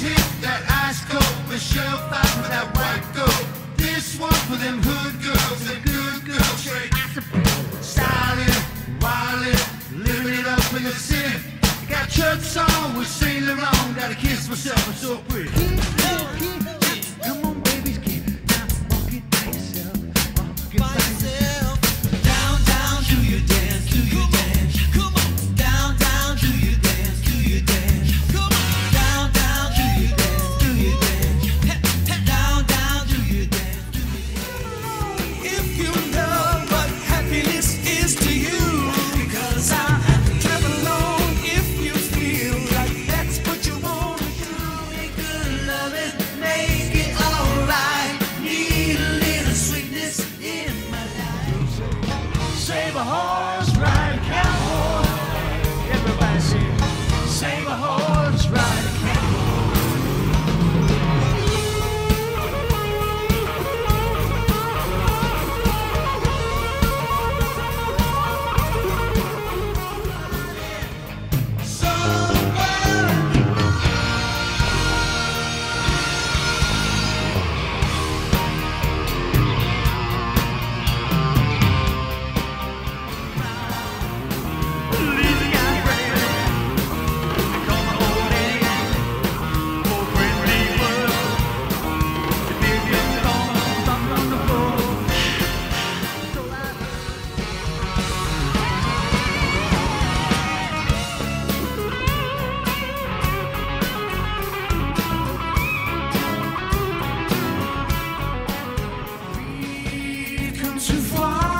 hit that ice cold Michelle fight for that white gold This one for them hood girls The good girls straight Styling, wildin', living it up in the city. Got church song with Saint Laurent Gotta kiss myself, I'm so pretty. to fly.